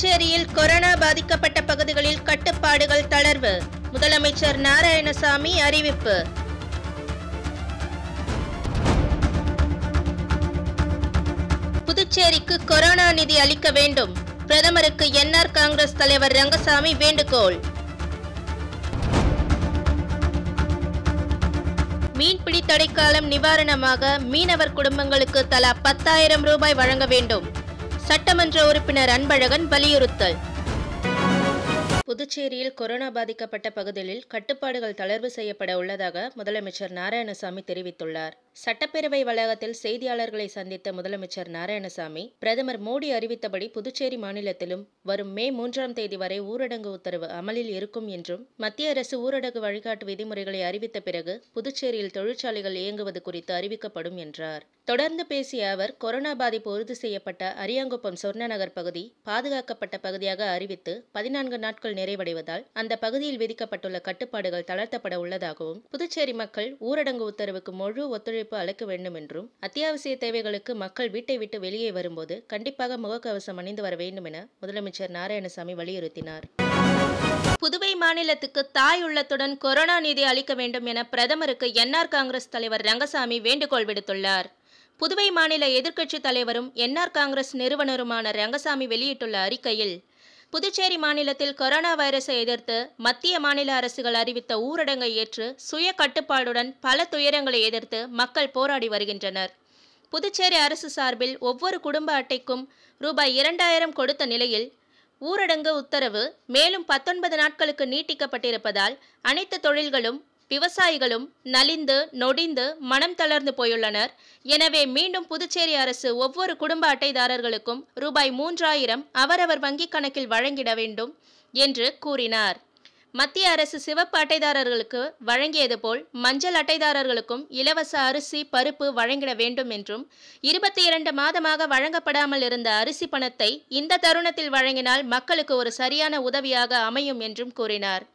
புதுச்சேரியில் கொரோனா பாதிக்கப்பட்ட பகுதிகளில் கட்டுப்பாடுகள் தளர்வு. முதலமைச்சர் நாராயணசாமி அறிவிப்பு. புதுச்சேரிக்கு கொரோனா நிதி அளிக்க வேண்டும். பிரதமருக்கு என்ஆர் காங்கிரஸ் தலைவர் ரங்கசாமி வேண்டுகோள். மீன்பிடி தடைக்காலம் நிவாரணமாக மீனவர் குடும்பங்களுக்கு தலா பத்தாயிரம் ரூபாய் வழங்க வேண்டும். சட்டமன்ற உறுப்பினர் அன்பழகன் வலியுறுத்தல். புதுச்சேரியில் கொரோனா பாதிக்கப்பட்ட பகுதிகளில் கட்டுப்பாடுகள் தளர்வு செய்யப்பட உள்ளதாக முதலமைச்சர் நாராயணசாமி தெரிவித்துள்ளார். சட்டப்பேரவை வளாகத்தில் செய்தியாளர்களை சந்தித்த முதலமைச்சர் நாராயணசாமி பிரதமர் மோடி அறிவித்தபடி புதுச்சேரி மாநிலத்திலும் வரும் மே மூன்றாம் தேதி வரை ஊரடங்கு உத்தரவு அமலில் இருக்கும் என்றும் மத்திய அரசு ஊரடங்கு வழிகாட்டு விதிமுறைகளை அறிவித்த பிறகு புதுச்சேரியில் தொழிற்சாலைகள் இயங்குவது குறித்து அறிவிக்கப்படும் என்றார். தொடர்ந்து பேசிய அவர் கொரோனா பாதிப்பு உறுதி செய்யப்பட்ட அரியாங்குப்பம் சொர்ணநகர் பகுதி பாதுகாக்கப்பட்ட பகுதியாக அறிவித்து பதினான்கு நாட்கள் நிறைவடைவதால் அந்த பகுதியில் விதிக்கப்பட்டுள்ள கட்டுப்பாடுகள் தளர்த்தப்பட உள்ளதாகவும் புதுச்சேரி மக்கள் ஊரடங்கு உத்தரவுக்கு முழு ஒத்துழைப்பு அளிக்க வேண்டும் என்றும் அத்தியாவசிய தேவைகளுக்கு மக்கள் வீட்டை விட்டு வெளியே வரும்போது கண்டிப்பாக முகக்கவசம் அணிந்து வர வேண்டும் என முதலமைச்சர் நாராயணசாமி வலியுறுத்தினார். புதுவை மாநிலத்துக்கு தாய் உள்ளத்துடன் கொரோனா நிதி அளிக்க வேண்டும் என பிரதமருக்கு என்ஆர் காங்கிரஸ் தலைவர் ரங்கசாமி வேண்டுகோள் விடுத்துள்ளார். புதுவை மாநில எதிர்க்கட்சித் தலைவரும் என்ஆர் காங்கிரஸ் நிறுவனருமான ரங்கசாமி வெளியிட்டுள்ள அறிக்கையில் புதுச்சேரி மாநிலத்தில் கொரோனா வைரஸை எதிர்த்து மத்திய மாநில அரசுகள் அறிவித்த ஊரடங்கை ஏற்று சுய கட்டுப்பாடுடன் பல துயரங்களை எதிர்த்து மக்கள் போராடி வருகின்றனர். புதுச்சேரி அரசு சார்பில் ஒவ்வொரு குடும்ப அட்டைக்கும் ரூபாய் இரண்டாயிரம் கொடுத்த நிலையில் ஊரடங்கு உத்தரவு மேலும் பத்தொன்பது நாட்களுக்கு நீட்டிக்கப்பட்டிருப்பதால் அனைத்து தொழில்களும் விவசாயிகளும் நலிந்து நொடிந்து மனம் தளர்ந்து போயுள்ளனர். எனவே மீண்டும் புதுச்சேரி அரசு ஒவ்வொரு குடும்ப அட்டைதாரர்களுக்கும் ரூபாய் மூன்றாயிரம் அவரவர் வங்கிக் கணக்கில் வழங்கிட வேண்டும் என்று கூறினார். மத்திய அரசு சிவப்பு அட்டைதாரர்களுக்கு வழங்கியது போல் மஞ்சள் அட்டைதாரர்களுக்கும் இலவச அரிசி பருப்பு வழங்கிட வேண்டும் என்றும் இருபத்தி இரண்டு மாதமாக வழங்கப்படாமல் இருந்த அரிசி பணத்தை இந்த தருணத்தில் வழங்கினால் மக்களுக்கு ஒரு சரியான உதவியாக அமையும் என்றும் கூறினார்.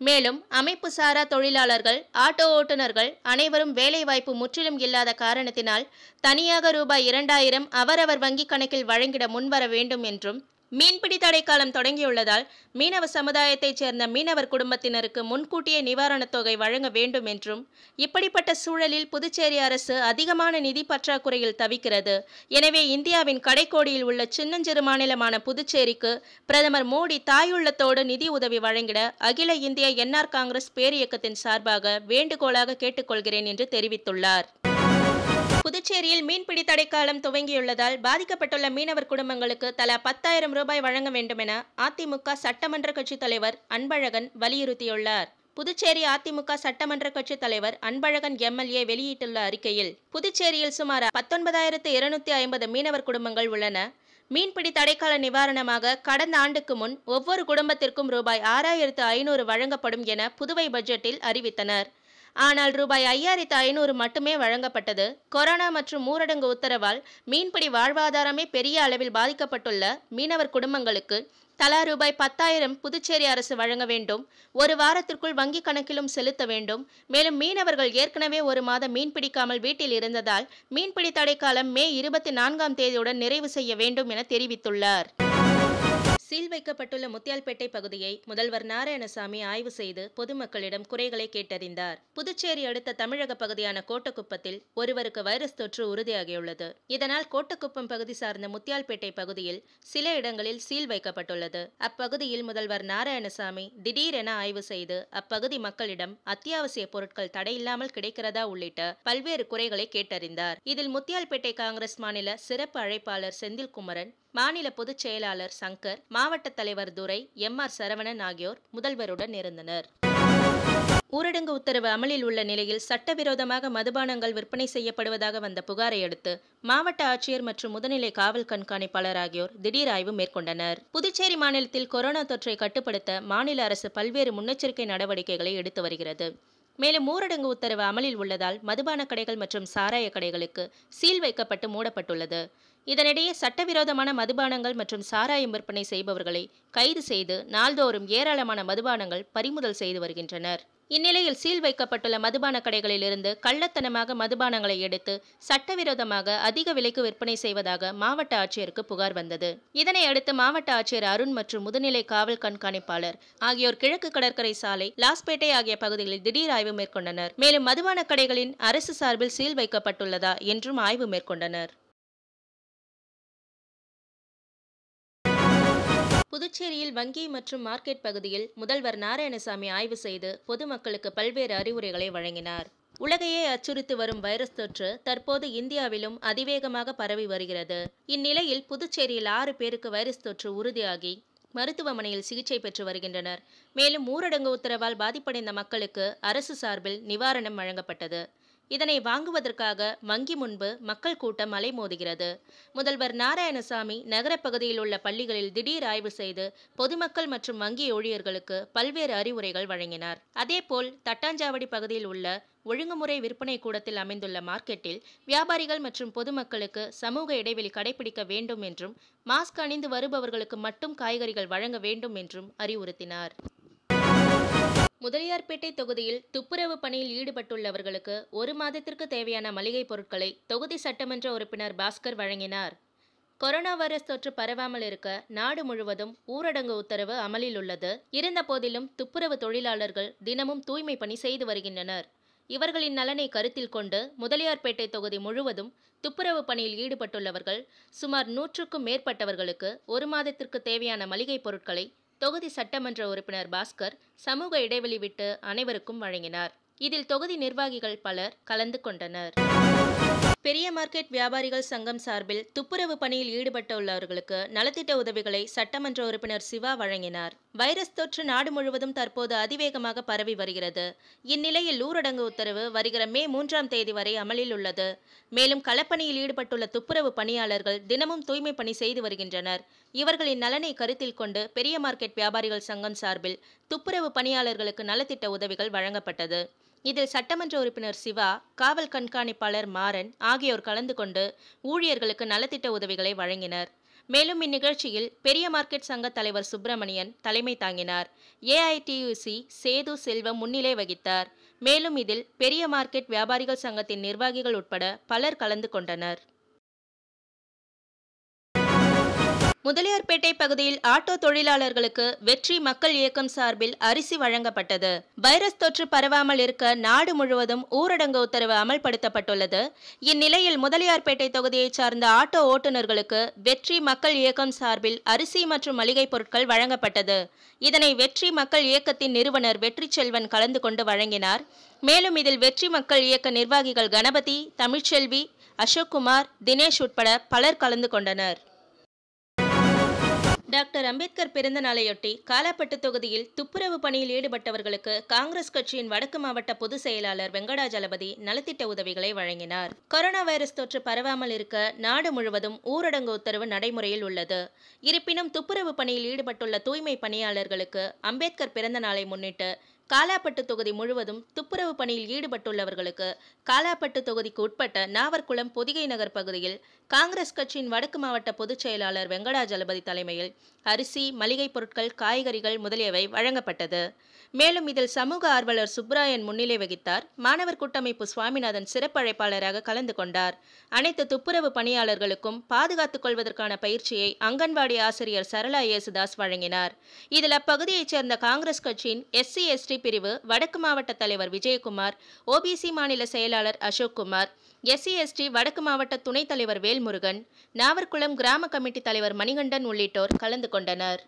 மேலும் அமைப்பு சாரா தொழிலாளர்கள் ஆட்டோ ஓட்டுநர்கள் அனைவரும் வேலைவாய்ப்பு முற்றிலும் இல்லாத காரணத்தினால் தனியாக ரூபாய் இரண்டாயிரம் அவரவர் வங்கிக் கணக்கில் வழங்கிட முன்வர வேண்டும் என்றும் மீன்பிடி தடைக்காலம் தொடங்கியுள்ளதால் மீனவ சமுதாயத்தைச் சேர்ந்த மீனவர் குடும்பத்தினருக்கு முன்கூட்டியே நிவாரணத் தொகை வழங்க வேண்டும் என்றும் இப்படிப்பட்ட சூழலில் புதுச்சேரி அரசு அதிகமான நிதி பற்றாக்குறையில் தவிக்கிறது. எனவே இந்தியாவின் கடைக்கோடியில் உள்ள சின்னஞ்சிறு மாநிலமான புதுச்சேரிக்கு பிரதமர் மோடி தாயுள்ளத்தோடு நிதி உதவி வழங்கிட அகில இந்திய என்ஆர் காங்கிரஸ் பேரியக்கத்தின் சார்பாக வேண்டுகோளாக கேட்டுக்கொள்கிறேன் என்று தெரிவித்துள்ளார். புதுச்சேரியில் மீன்பிடி தடைக்காலம் துவங்கியுள்ளதால் பாதிக்கப்பட்டுள்ள மீனவர் குடும்பங்களுக்கு தலா பத்தாயிரம் ரூபாய் வழங்க வேண்டும் என அதிமுக சட்டமன்ற கட்சித் தலைவர் அன்பழகன் வலியுறுத்தியுள்ளார். புதுச்சேரி அதிமுக சட்டமன்ற கட்சித் தலைவர் அன்பழகன் எம்எல்ஏ வெளியிட்டுள்ள அறிக்கையில் புதுச்சேரியில் சுமார் பத்தொன்பதாயிரத்து இருநூத்தி ஐம்பது மீனவர் குடும்பங்கள் உள்ளன. மீன்பிடி தடைக்கால நிவாரணமாக கடந்த ஆண்டுக்கு முன் ஒவ்வொரு குடும்பத்திற்கும் ரூபாய் ஆறாயிரத்து ஐநூறு வழங்கப்படும் என புதுவை பட்ஜெட்டில் அறிவித்தனர். ஆனால் ரூபாய் ஐயாயிரத்து ஐநூறு மட்டுமே வழங்கப்பட்டது. கொரோனா மற்றும் ஊரடங்கு உத்தரவால் மீன்பிடி வாழ்வாதாரமே பெரிய அளவில் பாதிக்கப்பட்டுள்ள மீனவர் குடும்பங்களுக்கு தலா ரூபாய் பத்தாயிரம் புதுச்சேரி அரசு வழங்க வேண்டும். ஒரு வாரத்திற்குள் வங்கி கணக்கிலும் செலுத்த வேண்டும். மேலும் மீனவர்கள் ஏற்கனவே ஒரு மாதம் மீன் பிடிக்காமல் வீட்டில் இருந்ததால் மீன்பிடி தடைக்காலம் மே இருபத்தி நான்காம் தேதியுடன் நிறைவு செய்ய வேண்டும் என தெரிவித்துள்ளார். சீல் வைக்கப்பட்டுள்ள முத்தியால்பேட்டை பகுதியை முதல்வர் நாராயணசாமி ஆய்வு செய்து பொதுமக்களிடம் குறைகளை கேட்டறிந்தார். புதுச்சேரி அடுத்த தமிழக பகுதியான கோட்டக்குப்பத்தில் ஒருவருக்கு வைரஸ் தொற்று உறுதியாகியுள்ளது. இதனால் கோட்டக்குப்பம் பகுதி சார்ந்த முத்தியால்பேட்டை பகுதியில் சில இடங்களில் சீல் வைக்கப்பட்டுள்ளது. அப்பகுதியில் முதல்வர் நாராயணசாமி திடீரென ஆய்வு செய்து அப்பகுதி மக்களிடம் அத்தியாவசிய பொருட்கள் தடையில்லாமல் கிடைக்கிறதா உள்ளிட்ட பல்வேறு குறைகளை கேட்டறிந்தார். இதில் முத்தியால்பேட்டை காங்கிரஸ் மாநில சிறப்பு அழைப்பாளர் செந்தில்குமரன் மாநில பொதுச் செயலாளர் சங்கர் மாவட்ட தலைவர் துரை எம் ஆர் சரவணன் ஆகியோர் முதல்வருடன் இருந்தனர். ஊரடங்கு உத்தரவு அமலில் உள்ள நிலையில் சட்டவிரோதமாக மதுபானங்கள் விற்பனை செய்யப்படுவதாக வந்த புகாரை அடுத்து மாவட்ட ஆட்சியர் மற்றும் முதுநிலை காவல் கண்காணிப்பாளர் ஆகியோர் திடீர் ஆய்வு மேற்கொண்டனர். புதுச்சேரி மாநிலத்தில் கொரோனா தொற்றை கட்டுப்படுத்த மாநில அரசு பல்வேறு முன்னெச்சரிக்கை நடவடிக்கைகளை எடுத்து வருகிறது. மேலும் ஊரடங்கு உத்தரவு அமலில் உள்ளதால் மதுபான கடைகள் மற்றும் சாராய கடைகளுக்கு சீல் வைக்கப்பட்டு மூடப்பட்டுள்ளது. இதனிடையே சட்டவிரோதமான மதுபானங்கள் மற்றும் சாராயம் விற்பனை செய்பவர்களை கைது செய்து நாள்தோறும் ஏராளமான மதுபானங்கள் பறிமுதல் செய்து வருகின்றனர். இந்நிலையில் சீல் வைக்கப்பட்டுள்ள மதுபான கடைகளில் இருந்து கள்ளத்தனமாக மதுபானங்களை எடுத்து சட்டவிரோதமாக அதிக விலைக்கு விற்பனை செய்வதாக மாவட்ட ஆட்சியருக்கு புகார் வந்தது. இதனை அடுத்து மாவட்ட ஆட்சியர் அருண் மற்றும் முதுநிலை காவல் கண்காணிப்பாளர் ஆகியோர் கிழக்கு கடற்கரை சாலை லாஸ்பேட்டை ஆகிய பகுதிகளில் திடீர் ஆய்வு மேற்கொண்டனர். மேலும் மதுபான கடைகளின் அரசு சார்பில் சீல் வைக்கப்பட்டுள்ளதா என்றும் ஆய்வு மேற்கொண்டனர். புதுச்சேரியில் வங்கி மற்றும் மார்க்கெட் பகுதியில் முதல்வர் நாராயணசாமி ஆய்வு செய்து பொதுமக்களுக்கு பல்வேறு அறிவுரைகளை வழங்கினார். உலகையே அச்சுறுத்தி வரும் வைரஸ் தொற்று தற்போது இந்தியாவிலும் அதிவேகமாக பரவி வருகிறது. இந்நிலையில் புதுச்சேரியில் ஆறு பேருக்கு வைரஸ் தொற்று உறுதியாகி மருத்துவமனையில் சிகிச்சை பெற்று வருகின்றனர். மேலும் ஊரடங்கு உத்தரவால் பாதிப்படைந்த மக்களுக்கு அரசு சார்பில் நிவாரணம் வழங்கப்பட்டது. இதனை வாங்குவதற்காக வங்கி முன்பு மக்கள் கூட்டம் அலைமோதுகிறது. முதல்வர் நாராயணசாமி நகரப் பகுதியில் உள்ள பள்ளிகளில் திடீர் ஆய்வு செய்து பொதுமக்கள் மற்றும் வங்கி ஊழியர்களுக்கு பல்வேறு அறிவுரைகள் வழங்கினார். அதேபோல் தட்டாஞ்சாவடி பகுதியில் உள்ள ஒழுங்குமுறை விற்பனை கூடத்தில் அமைந்துள்ள மார்க்கெட்டில் வியாபாரிகள் மற்றும் பொதுமக்களுக்கு சமூக இடைவெளி கடைபிடிக்க வேண்டும் என்றும் மாஸ்க் அணிந்து வருபவர்களுக்கு மட்டும் காய்கறிகள் வழங்க வேண்டும் என்றும் அறிவுறுத்தினார். முதலியார்பேட்டை தொகுதியில் துப்புரவு பணியில் ஈடுபட்டுள்ளவர்களுக்கு ஒரு மாதத்திற்கு தேவையான மளிகை பொருட்களை தொகுதி சட்டமன்ற உறுப்பினர் பாஸ்கர் வழங்கினார். கொரோனா வைரஸ் தொற்று பரவாமல் இருக்க நாடு முழுவதும் ஊரடங்கு உத்தரவு அமலில் உள்ளது. இருந்தபோதிலும் துப்புரவு தொழிலாளர்கள் தினமும் தூய்மை பணி செய்து வருகின்றனர். இவர்களின் நலனை கருத்தில் கொண்டு முதலியார்பேட்டை தொகுதி முழுவதும் துப்புரவு பணியில் ஈடுபட்டுள்ளவர்கள் சுமார் நூற்றுக்கும் மேற்பட்டவர்களுக்கு ஒரு மாதத்திற்கு தேவையான மளிகை பொருட்களை தொகுதி சட்டமன்ற உறுப்பினர் பாஸ்கர் சமூக இடைவெளி விட்டு அனைவருக்கும் வழங்கினார். இதில் தொகுதி நிர்வாகிகள் பலர் கலந்து கொண்டனர். பெரிய மார்க்கெட் வியாபாரிகள் சங்கம் சார்பில் துப்புரவு பணியில் ஈடுபட்டுள்ளவர்களுக்கு நலத்திட்ட உதவிகளை சட்டமன்ற உறுப்பினர் சிவா வழங்கினார். வைரஸ் தொற்று நாடு முழுவதும் தற்போது அதிவேகமாக பரவி வருகிறது. இந்நிலையில் ஊரடங்கு உத்தரவு வருகிற மே மூன்றாம் தேதி வரை அமலில் உள்ளது. மேலும் களப்பணியில் ஈடுபட்டுள்ள துப்புரவு பணியாளர்கள் தினமும் தூய்மை பணி செய்து வருகின்றனர். இவர்களின் நலனை கருத்தில் கொண்டு பெரிய மார்க்கெட் வியாபாரிகள் சங்கம் சார்பில் துப்புரவு பணியாளர்களுக்கு நலத்திட்ட உதவிகள் வழங்கப்பட்டது. இதில் சட்டமன்ற உறுப்பினர் சிவா காவல் கண்காணிப்பாளர் மாறன் ஆகியோர் கலந்து கொண்டு ஊழியர்களுக்கு நலத்திட்ட உதவிகளை வழங்கினர். மேலும் இந்நிகழ்ச்சியில் பெரிய மார்க்கெட் சங்க தலைவர் சுப்பிரமணியன் தலைமை தாங்கினார். ஏஐடியுசி சேது செல்வம் முன்னிலை வகித்தார். மேலும் இதில் பெரிய மார்க்கெட் வியாபாரிகள் சங்கத்தின் நிர்வாகிகள் உட்பட பலர் கலந்து கொண்டனர். முதலியார்பேட்டை பகுதியில் ஆட்டோ தொழிலாளர்களுக்கு வெற்றி மக்கள் இயக்கம் சார்பில் அரிசி வழங்கப்பட்டது. வைரஸ் தொற்று பரவாமல் இருக்க நாடு முழுவதும் ஊரடங்கு உத்தரவு அமல்படுத்தப்பட்டுள்ளது. இந்நிலையில் முதலியார்பேட்டை தொகுதியைச் சார்ந்த ஆட்டோ ஓட்டுநர்களுக்கு வெற்றி மக்கள் இயக்கம் சார்பில் அரிசி மற்றும் மளிகை பொருட்கள் வழங்கப்பட்டது. இதனை வெற்றி மக்கள் இயக்கத்தின் நிறுவனர் வெற்றி செல்வன் கலந்து கொண்டு வழங்கினார். மேலும் இதில் வெற்றி மக்கள் இயக்க நிர்வாகிகள் கணபதி தமிழ்ச்செல்வி அசோக்குமார் தினேஷ் உட்பட பலர் கலந்து கொண்டனர். டாக்டர் அம்பேத்கர் பிறந்த நாளையொட்டி காலாப்பட்டு தொகுதியில் துப்புரவு பணியில் ஈடுபட்டவர்களுக்கு காங்கிரஸ் கட்சியின் வடக்கு மாவட்ட பொதுச் செயலாளர் வெங்கடாஜலபதி நலத்திட்ட உதவிகளை வழங்கினார். கொரோனா வைரஸ் தொற்று பரவாமல் இருக்க நாடு முழுவதும் ஊரடங்கு உத்தரவு நடைமுறையில் உள்ளது. இருப்பினும் துப்புரவு பணியில் ஈடுபட்டுள்ள தூய்மை பணியாளர்களுக்கு அம்பேத்கர் பிறந்த நாளை முன்னிட்டு காலாப்பட்டு தொகுதி முழுவதும் துப்புரவு பணியில் ஈடுபட்டுள்ளவர்களுக்கு காலாப்பட்டு தொகுதிக்கு உட்பட்ட நாவர்குளம் பொதிகை நகர் பகுதியில் காங்கிரஸ் கட்சியின் வடக்கு மாவட்ட பொதுச் செயலாளர் வெங்கடாஜலபதி தலைமையில் அரிசி மளிகைப் பொருட்கள் காய்கறிகள் முதலியவை வழங்கப்பட்டது. மேலும் இதில் சமூக ஆர்வலர் சுப்ராயன் முன்னிலை வகித்தார். மாணவர் கூட்டமைப்பு சுவாமிநாதன் சிறப்பழைப்பாளராக கலந்து கொண்டார். அனைத்து துப்புரவு பணியாளர்களுக்கும் பாதுகாத்துக் கொள்வதற்கான பயிற்சியை அங்கன்வாடி ஆசிரியர் சரளா இயேசுதாஸ் வழங்கினார். இதில் அப்பகுதியைச் சேர்ந்த காங்கிரஸ் கட்சியின் எஸ்சி எஸ்டி பிரிவு வடக்கு மாவட்ட தலைவர் விஜயகுமார் ஓபிசி மாநில செயலாளர் அசோக் குமார் எஸ்சி எஸ்டி வடக்கு மாவட்ட துணைத் தலைவர் வேல்முருகன் நாவர்குளம் கிராம கமிட்டி தலைவர் மணிகண்டன் உள்ளிட்டோர் கலந்து கொண்டனர்.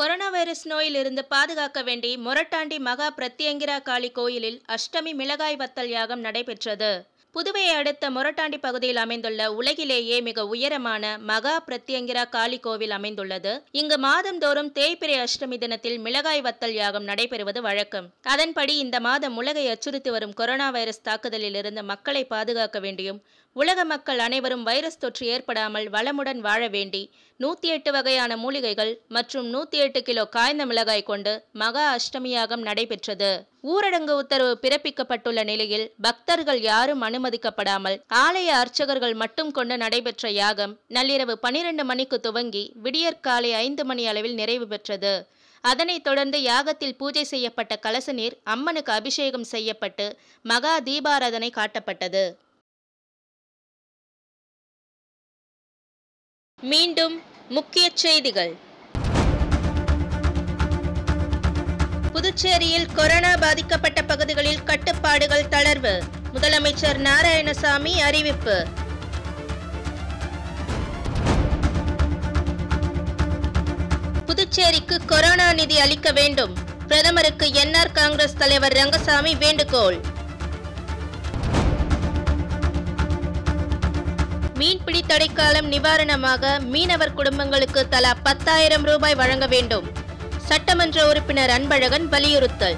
கொரோனா வைரஸ் நோயிலிருந்து பாதுகாக்க வேண்டி மொரட்டாண்டி மகா பிரத்யங்கிரா காளி கோயிலில் அஷ்டமி மிளகாய் வத்தல் யாகம் நடைபெற்றது. புதுவையை அடுத்த மொரட்டாண்டி பகுதியில் அமைந்துள்ள உலகிலேயே மிக உயரமான மகா பிரத்யங்கிரா காளி கோவில் அமைந்துள்ளது. இங்கு மாதந்தோறும் தேய்பிரை அஷ்டமி தினத்தில் மிளகாய் வத்தல் யாகம் நடைபெறுவது வழக்கம். அதன்படி இந்த மாதம் உலகை அச்சுறுத்தி வரும் கொரோனா வைரஸ் தாக்குதலில் இருந்து மக்களை பாதுகாக்க வேண்டியும் உலக மக்கள் அனைவரும் வைரஸ் தொற்று ஏற்படாமல் வளமுடன் வாழ வேண்டி நூத்தி எட்டு வகையான மூலிகைகள் மற்றும் நூத்தி எட்டு கிலோ காய்ந்த மிளகாய் கொண்டு மகா அஷ்டமி யாகம் நடைபெற்றது. ஊரடங்கு உத்தரவு பிறப்பிக்கப்பட்டுள்ள நிலையில் பக்தர்கள் யாரும் அனுமதிக்கப்படாமல் ஆலய அர்ச்சகர்கள் மட்டும் கொண்டு நடைபெற்ற யாகம் நள்ளிரவு பனிரெண்டு மணிக்கு துவங்கி விடியற்காலை ஐந்து மணி அளவில் நிறைவு பெற்றது. அதனைத் தொடர்ந்து யாகத்தில் பூஜை செய்யப்பட்ட கலச நீர் அம்மனுக்கு அபிஷேகம் செய்யப்பட்டு மகா தீபாராதனை காட்டப்பட்டது. மீண்டும் முக்கிய செய்திகள். புதுச்சேரியில் கொரோனா பாதிக்கப்பட்ட பகுதிகளில் கட்டுப்பாடுகள் தளர்வு. முதலமைச்சர் நாராயணசாமி அறிவிப்பு. புதுச்சேரிக்கு கொரோனா நிதி அளிக்க வேண்டும். பிரதமருக்கு என்ஆர் காங்கிரஸ் தலைவர் ரங்கசாமி வேண்டுகோள். மீன்பிடி தடைக்காலம் நிவாரணமாக மீனவர் குடும்பங்களுக்கு தலா பத்தாயிரம் ரூபாய் வழங்க வேண்டும். சட்டமன்ற உறுப்பினர் அன்பழகன் வலியுறுத்தல்.